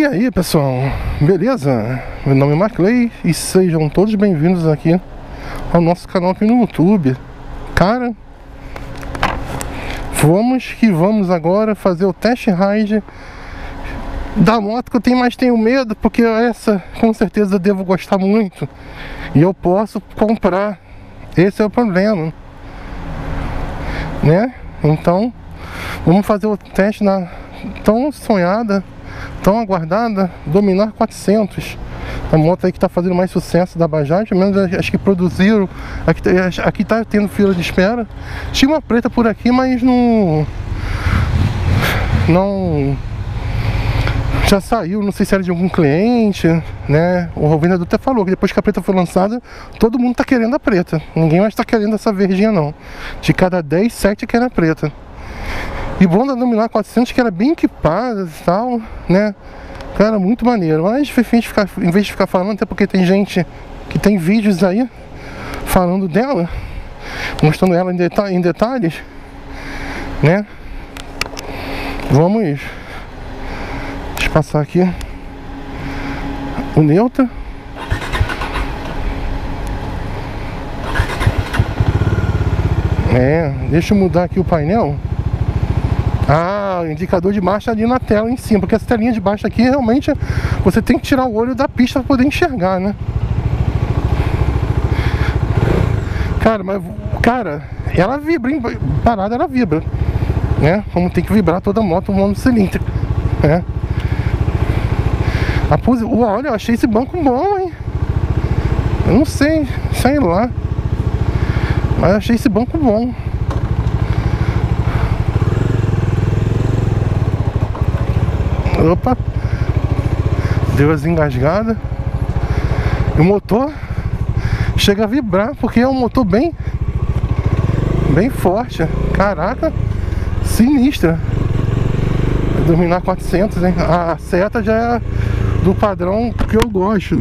E aí pessoal, beleza? Meu nome é Marclay e sejam todos bem-vindos aqui ao nosso canal aqui no YouTube. Cara, vamos que vamos agora fazer o test ride da moto que eu tenho mais tenho medo, porque essa com certeza eu devo gostar muito e eu posso comprar. Esse é o problema, né? Então, vamos fazer o teste na tão sonhada tão aguardada Dominar 400 a moto aí que está fazendo mais sucesso da Bajaj, pelo menos acho que produziram aqui, aqui tá tendo fila de espera tinha uma preta por aqui, mas não não já saiu, não sei se era de algum cliente, né? O vendedor até falou que depois que a preta foi lançada, todo mundo tá querendo a preta. Ninguém mais tá querendo essa verdinha não. De cada 10, 7 querem a preta. E bom da Dominar 400 que era bem equipada e tal, né? Cara, muito maneiro. Mas ficar, em vez de ficar falando, até porque tem gente que tem vídeos aí falando dela, mostrando ela em, deta em detalhes, né? Vamos deixa eu passar aqui o Neutra. É, deixa eu mudar aqui o painel. Ah, indicador de marcha ali na tela em cima, porque essa telinha de baixo aqui realmente você tem que tirar o olho da pista para poder enxergar, né? Cara, mas cara, ela vibra, hein? parada ela vibra, né? Como tem que vibrar toda moto monocilíndrica, né? A pose... Olha, eu achei esse banco bom, hein? Eu não sei, sei lá. Mas achei esse banco bom. Opa! Deu as engasgadas. O motor chega a vibrar, porque é um motor bem bem forte. Caraca, sinistra. Dominar 400, hein? A seta já é do padrão que eu gosto.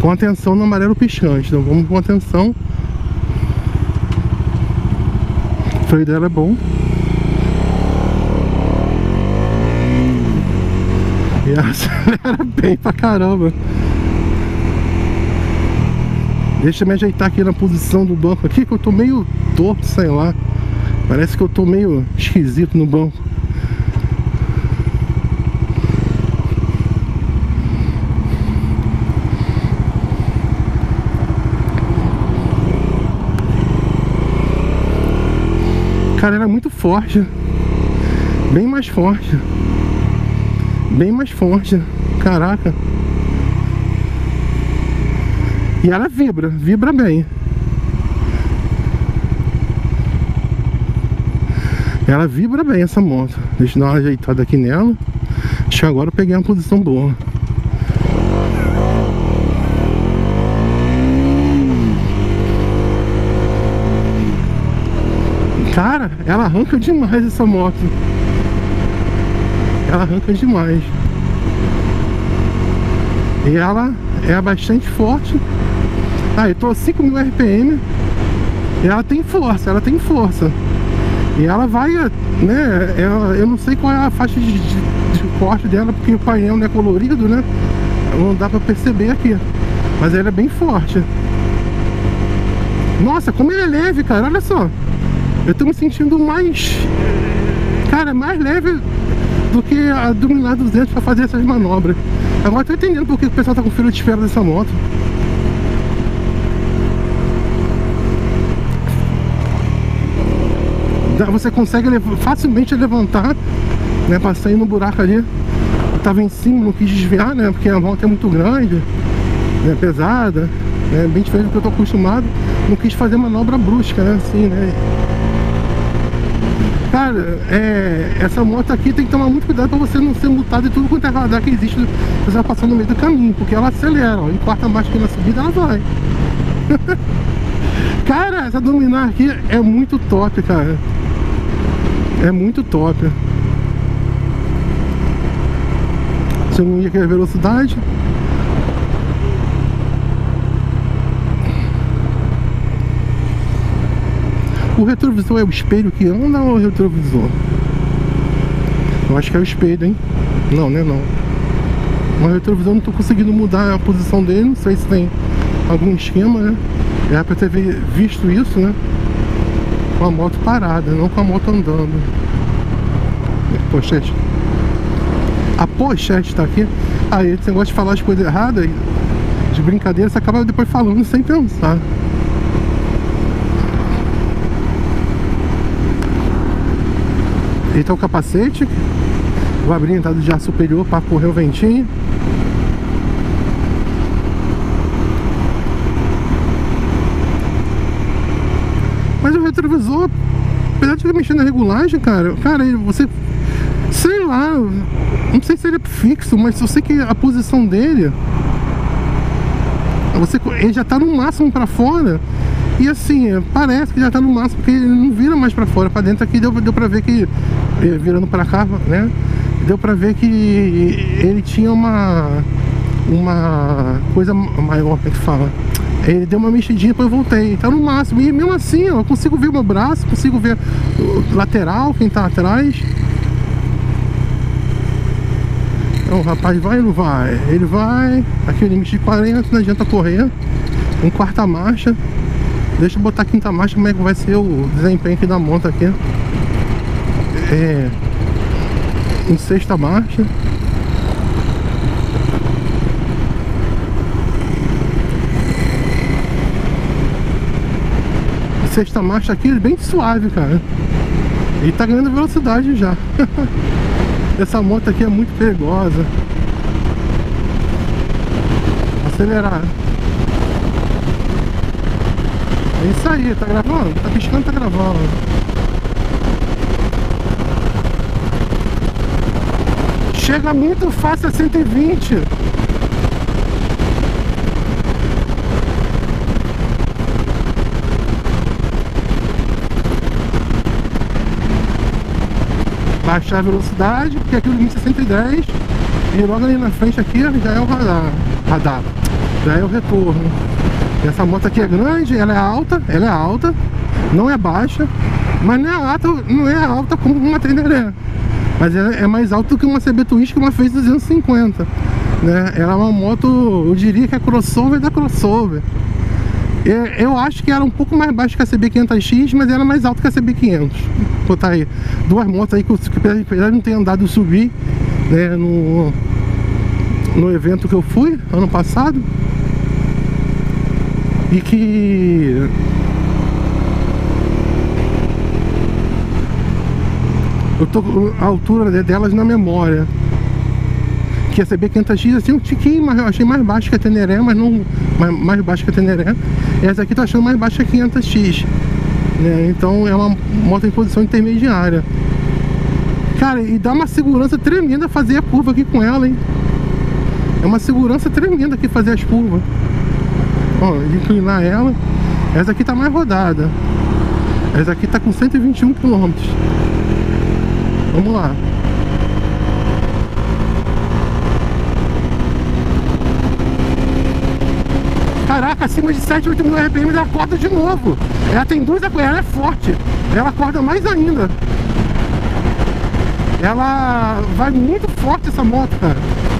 Com atenção no amarelo piscante. Então vamos com atenção. O freio dela é bom. Acelera bem pra caramba. Deixa eu me ajeitar aqui na posição do banco aqui que eu tô meio torto, sei lá. Parece que eu tô meio esquisito no banco. Cara, ela é muito forte. Bem mais forte bem mais forte. Caraca. E ela vibra, vibra bem. Ela vibra bem essa moto. Deixa eu dar uma ajeitada aqui nela. Acho que agora eu peguei uma posição boa. Cara, ela arranca demais essa moto ela arranca demais. E ela é bastante forte. Ah, eu tô a 5.000 RPM. E ela tem força, ela tem força. E ela vai, né? Ela, eu não sei qual é a faixa de, de, de corte dela, porque o painel não é colorido, né? Não dá pra perceber aqui. Mas ela é bem forte. Nossa, como ele é leve, cara, olha só. Eu tô me sentindo mais... Cara, mais leve do que a dominar 200 para fazer essas manobras. Agora tô entendendo porque o pessoal tá com fila de espera dessa moto. Você consegue facilmente levantar, né, para sair no buraco ali. Eu tava em cima, não quis desviar, né, porque a moto é muito grande, né, pesada, né, bem diferente do que eu tô acostumado. Não quis fazer manobra brusca, né, assim, né. Cara, é, essa moto aqui tem que tomar muito cuidado pra você não ser multado e tudo quanto é radar que existe. Você vai passar no meio do caminho, porque ela acelera, ó, em quarta marcha aqui na subida ela vai. Cara, essa dominar aqui é muito top, cara. É muito top. Segunda aqui a velocidade O retrovisor é o espelho que anda ou é o retrovisor? Eu acho que é o espelho, hein? Não, né não. Mas o retrovisor não tô conseguindo mudar a posição dele, não sei se tem algum esquema, né? É pra ter visto isso, né? Com a moto parada, não com a moto andando. Pochete. A pochete tá aqui. Aí você gosta de falar as coisas erradas, de brincadeira, você acaba depois falando sem pensar. Então o capacete, vou abrir a entrada de ar superior para correr o ventinho. Mas o retrovisor, apesar de mexer na regulagem, cara, cara, você. Sei lá, não sei se ele é fixo, mas eu sei que a posição dele. Você, ele já tá no máximo para fora. E assim, parece que já tá no máximo, porque ele não vira mais para fora. para dentro aqui deu, deu pra ver que, eh, virando para cá, né? Deu pra ver que ele tinha uma uma coisa maior, como é que fala? Ele deu uma mexidinha, depois eu voltei. Tá no máximo. E mesmo assim, ó, eu consigo ver o meu braço, consigo ver o lateral, quem tá atrás. Então, o rapaz vai ou não vai? Ele vai. Aqui o limite de 40, não adianta correr. Em quarta marcha. Deixa eu botar quinta marcha, como é que vai ser o desempenho aqui da moto aqui. É. Em sexta marcha. sexta marcha aqui, bem suave, cara. E tá ganhando velocidade já. Essa moto aqui é muito perigosa. Acelerar. É isso aí, tá gravando? Tá piscando, tá gravando. Chega muito fácil a 120. baixar a velocidade, porque aqui o limite é 110 e logo ali na frente aqui já é o radar, radar já é o retorno. Essa moto aqui é grande, ela é alta, ela é alta, não é baixa, mas não é alta, não é alta como uma Tenderé. Mas ela é mais alta do que uma CB Twist que uma fez 250. Né? Ela é uma moto, eu diria que é crossover da crossover. Eu acho que era um pouco mais baixo que a CB500X, mas era mais alto que a CB500. Vou botar aí duas motos aí que, apesar de não ter andado subir né, no, no evento que eu fui ano passado. E que eu tô a altura delas na memória que a CB500X assim um tiquinho, mas eu achei mais baixo que a Teneré, mas não mais, mais baixo que a Teneré. Essa aqui tá achando mais baixa que a 500X. Né? Então é uma moto em posição intermediária. Cara, e dá uma segurança tremenda fazer a curva aqui com ela, hein? É uma segurança tremenda aqui fazer as curvas. Ó, inclinar ela. Essa aqui tá mais rodada. Essa aqui tá com 121 km. Vamos lá. Caraca, acima de 7, 8 mil RPM ela acorda de novo. Ela tem duas, ela é forte. Ela acorda mais ainda. Ela vai muito forte essa moto, cara.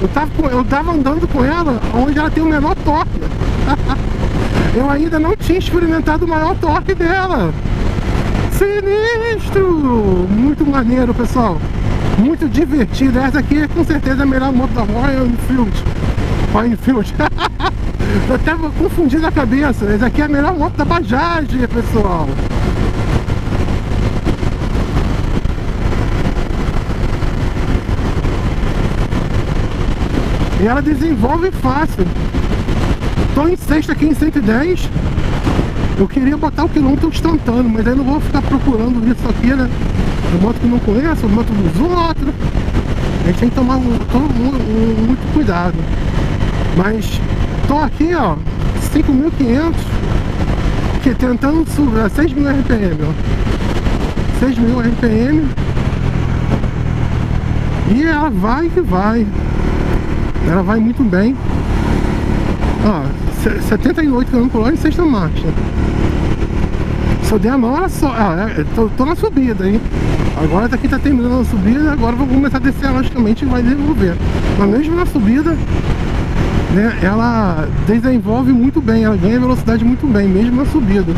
Eu tava, eu tava andando com ela onde ela tem o menor torque. eu ainda não tinha experimentado o maior torque dela. Sinistro! Muito maneiro, pessoal. Muito divertido. Essa aqui é com certeza a melhor moto da Royal Enfield. Royal Enfield. Eu até confundi na cabeça. Essa aqui é a melhor moto da Bajaj, pessoal. E ela desenvolve fácil. Tô em sexta aqui em 110. Eu queria botar o quilômetro instantâneo, mas aí não vou ficar procurando isso aqui, né? É moto que não conheço, moto dos outros. A gente tem que tomar todo mundo, muito cuidado. Mas tô aqui, ó, 5.500, que tentando subir, 6.000 RPM, ó. 6.000 RPM. E ela vai que vai. Ela vai muito bem. Ó, 78 km por hora em sexta marcha. Eu der a mão, só. Ah, é, tô, tô, na subida, hein? Agora daqui tá terminando a subida, agora vou começar a descer logicamente e vai desenvolver. Mas mesmo na subida, né, ela desenvolve muito bem, ela ganha velocidade muito bem, mesmo na subida.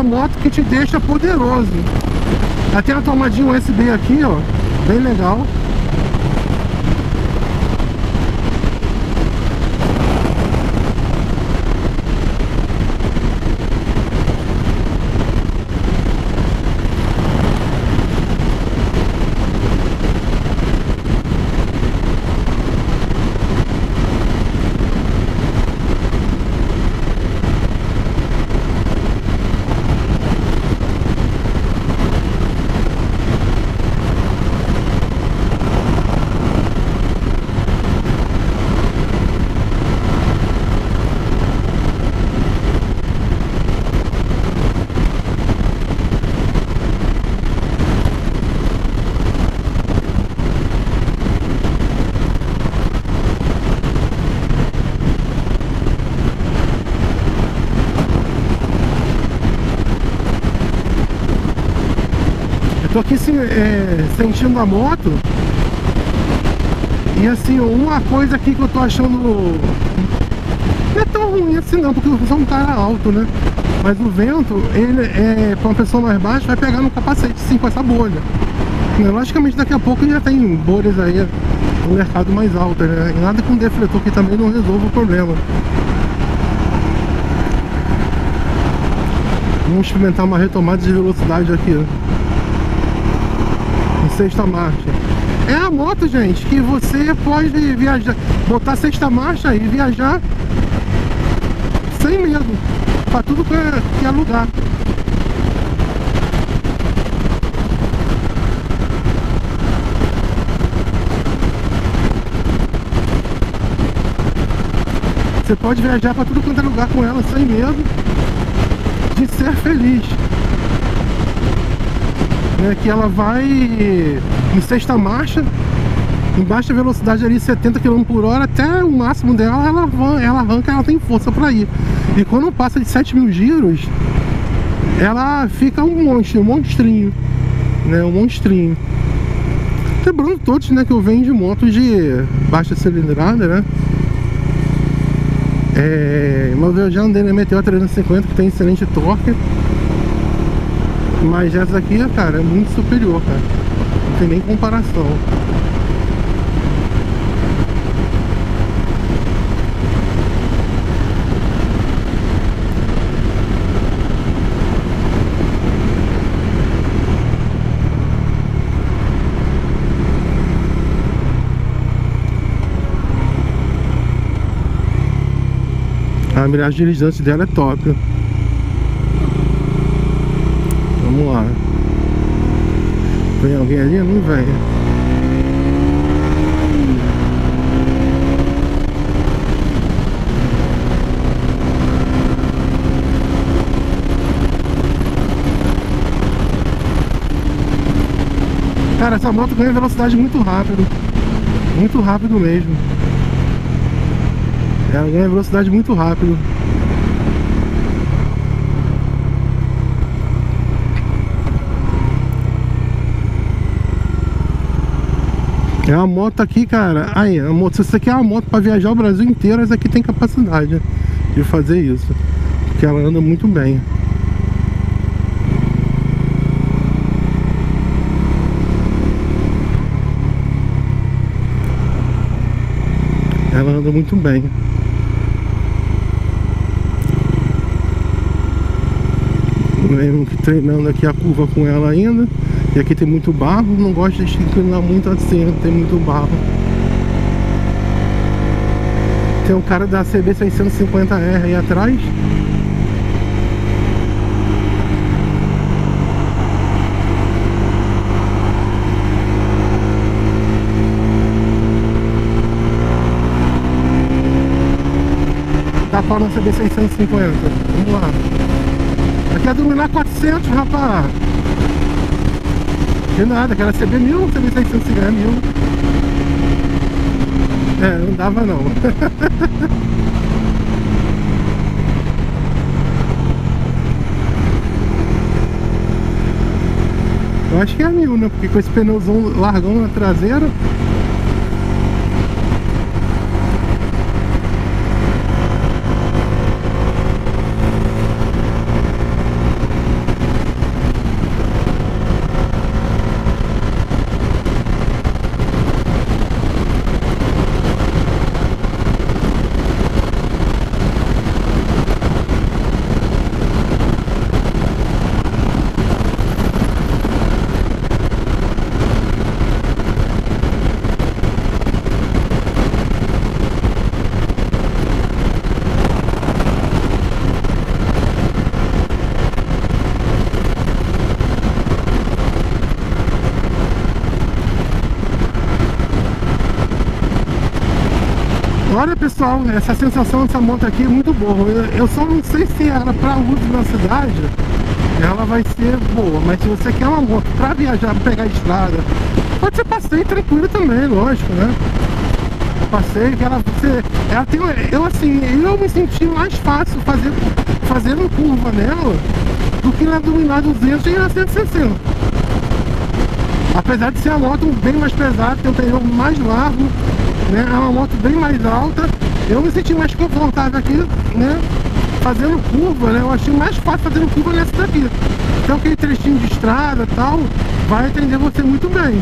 Uma moto que te deixa poderoso. Até a tomadinha USB aqui, ó. Bem legal. Tô aqui se, é, sentindo a moto E assim, uma coisa aqui que eu tô achando Não é tão ruim assim não, porque eu sou um cara alto, né? Mas o vento, ele é, pra uma pessoa mais baixa, vai pegar no capacete sim com essa bolha né? Logicamente daqui a pouco já tem bolhas aí no mercado mais alto, né? E nada com defletor que também não resolve o problema Vamos experimentar uma retomada de velocidade aqui sexta marcha. É a moto, gente, que você pode viajar, botar sexta marcha e viajar sem medo, para tudo que é, que é lugar. Você pode viajar para tudo quanto é lugar com ela sem medo de ser feliz né, que ela vai em sexta marcha, em baixa velocidade ali, 70 km por hora, até o máximo dela, ela, ela arranca, ela tem força para ir. E quando passa de 7 mil giros, ela fica um monstro, um monstrinho, né, um monstrinho. Lembrando todos, né, que eu venho de moto de baixa cilindrada, né. É, mas eu já andei na Meteor 350 que tem excelente torque mas essa aqui, cara, é muito superior, cara. Não tem nem comparação. A miragem de distância dela é top. Vamos lá. Vem alguém ali? Não vem. Cara, essa moto ganha velocidade muito rápido. Muito rápido mesmo. Ela ganha velocidade muito rápido. É uma moto aqui, cara. Aí, a moto, se você quer uma moto para viajar o Brasil inteiro, essa aqui tem capacidade de fazer isso. Porque ela anda muito bem. Ela anda muito bem. mesmo treinando aqui a curva com ela ainda. E aqui tem muito barro, não gosto de inclinar muito assim, tem muito barro. Tem um cara da CB 650R aí atrás. Tá falando CB 650. Vamos lá. É dominar 400, rapaz. De nada, aquela CB1000, CB650 é 1000. É, não dava não. Eu acho que é mil, né? Porque com esse pneuzão largão na traseira Olha pessoal, essa sensação dessa moto aqui é muito boa. Eu, eu só não sei se ela para uso na cidade ela vai ser boa, mas se você quer uma moto para viajar, pegar estrada, pode ser passeio tranquilo também, lógico, né? Passeio que ela, você, ela tem, eu assim, eu me senti mais fácil fazer, fazendo curva nela do que na Dominar 200 e na 160. Apesar de ser uma moto bem mais pesada, tem um pneu mais largo, né? É uma moto bem mais alta. Eu me senti mais confortável aqui, né? Fazendo curva, né? Eu achei mais fácil fazendo curva nessa daqui. Então aquele trechinho de estrada e tal, vai atender você muito bem.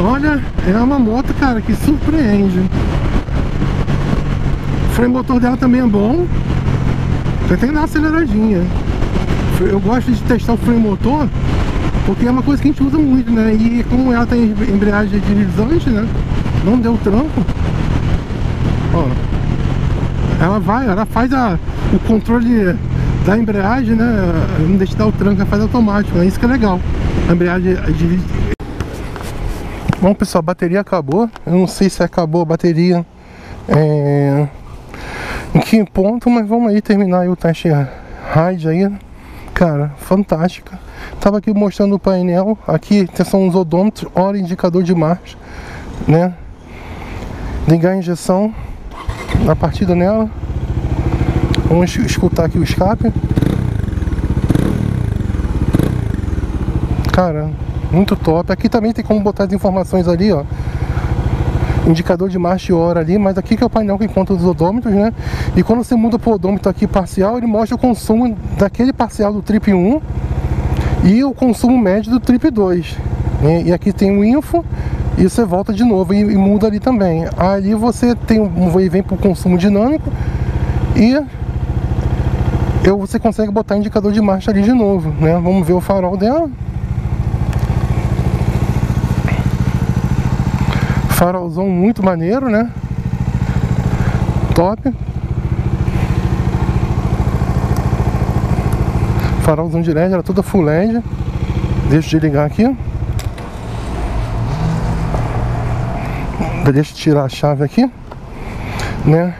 Olha, é uma moto, cara, que surpreende. O freio motor dela também é bom. Você tem que dar uma aceleradinha. Eu gosto de testar o freio motor porque é uma coisa que a gente usa muito, né? E como ela tem embreagem deslizante, né? Não deu tranco. Ó. Ela vai, ela faz a, o controle da embreagem, né? Não deixa dar o tranco, ela faz automático. É isso que é legal. A embreagem Bom pessoal, a bateria acabou. Eu não sei se acabou a bateria é... em que ponto, mas vamos aí terminar aí o teste ride aí. Cara, fantástica. Tava aqui mostrando o painel. Aqui são os odômetros, hora indicador de marcha, né? Ligar a injeção na partida nela. Vamos escutar aqui o escape. Cara, muito top. Aqui também tem como botar as informações ali, ó. Indicador de marcha e hora ali, mas aqui que é o painel que conta os odômetros, né? E quando você muda para o odômetro aqui parcial, ele mostra o consumo daquele parcial do Trip 1 e o consumo médio do Trip 2. Né? E aqui tem o info e você volta de novo e, e muda ali também. Ali você tem um vem para o consumo dinâmico e eu, você consegue botar indicador de marcha ali de novo, né? Vamos ver o farol dela. Farolzão muito maneiro, né? Top. Farolzão de LED, era toda full LED. Deixa de ligar aqui. Deixa eu tirar a chave aqui. Né?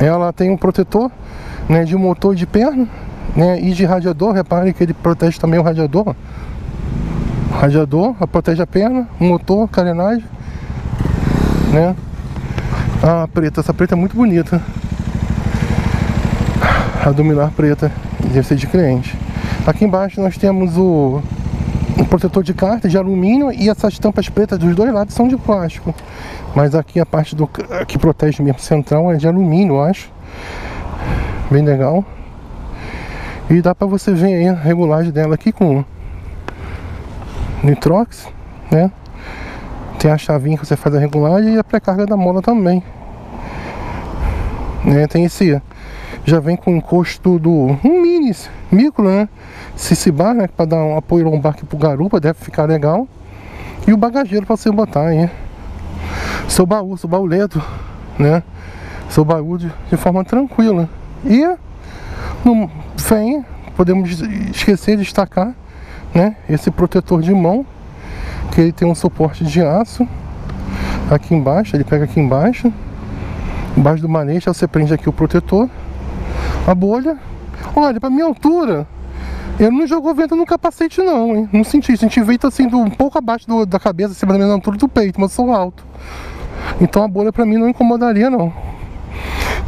Ela tem um protetor né, de motor de perna né, e de radiador. Repare que ele protege também o radiador. Radiador, protege a perna, motor, carenagem né? Ah, preta, essa preta é muito bonita. A dominar preta, deve ser de cliente. Aqui embaixo nós temos o um protetor de carta de alumínio e essas tampas pretas dos dois lados são de plástico. Mas aqui a parte do que protege mesmo central é de alumínio, eu acho. Bem legal. E dá pra você ver aí a regulagem dela aqui com nitrox, né? Tem a chavinha que você faz a regulagem e a pré-carga da mola também. Né? Tem esse já vem com encosto do um mini micro, né? bar né? Para dar um apoio lombar aqui pro garupa, deve ficar legal. E o bagageiro para você botar aí. Seu baú, seu baúleto, né? Seu baú de, de forma tranquila. E no vem, podemos esquecer de destacar, né? Esse protetor de mão, que ele tem um suporte de aço aqui embaixo, ele pega aqui embaixo. Embaixo do manete você prende aqui o protetor a bolha. Olha, pra minha altura, ele não jogou vento no capacete não, hein? Não senti, senti vento assim do, um pouco abaixo do, da cabeça, acima da minha altura do peito, mas sou alto. Então a bolha pra mim não incomodaria não.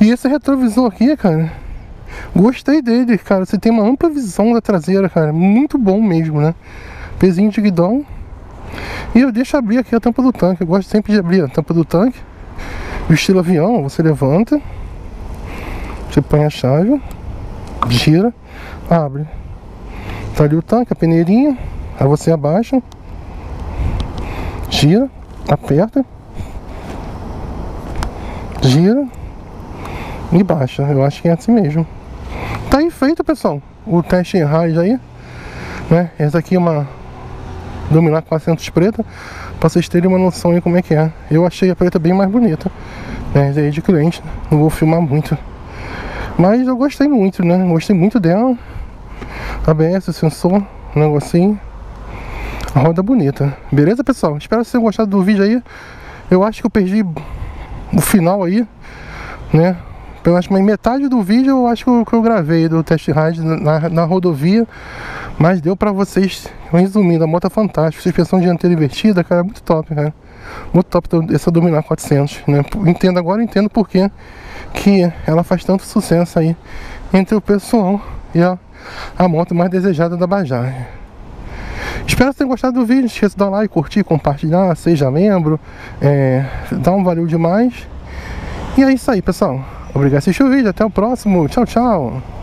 E esse retrovisor aqui, cara, gostei dele, cara. Você tem uma ampla visão da traseira, cara. Muito bom mesmo, né? Pezinho de guidão. E eu deixo abrir aqui a tampa do tanque. Eu gosto sempre de abrir a tampa do tanque. O estilo avião, você levanta. Você põe a chave, gira, abre. Tá ali o tanque, a peneirinha. Aí você abaixa, gira, aperta, gira e baixa. Eu acho que é assim mesmo. Tá aí feito, pessoal. O teste em raio aí. Né? Essa aqui é uma Dominar 400 preta. Pra vocês terem uma noção aí como é que é. Eu achei a preta bem mais bonita. Né? Aí de cliente. Não vou filmar muito. Mas eu gostei muito, né? Gostei muito dela. ABS, sensor, um negocinho. A roda bonita. Beleza, pessoal? Espero que vocês tenham gostado do vídeo aí. Eu acho que eu perdi o final aí, né? Pela acho que metade do vídeo eu acho que eu, eu gravei do test ride na, na rodovia. Mas deu pra vocês, resumindo, a moto é fantástica. Suspensão dianteira invertida, cara, é muito top, cara. Muito top essa Dominar 400, né? Entendo agora, entendo por quê que ela faz tanto sucesso aí entre o pessoal e a, a moto mais desejada da Bajaj. Espero que tenham gostado do vídeo, não esqueça de dar like, curtir, compartilhar, seja membro, é, dá um valeu demais. E é isso aí pessoal, obrigado por assistir o vídeo, até o próximo, tchau tchau!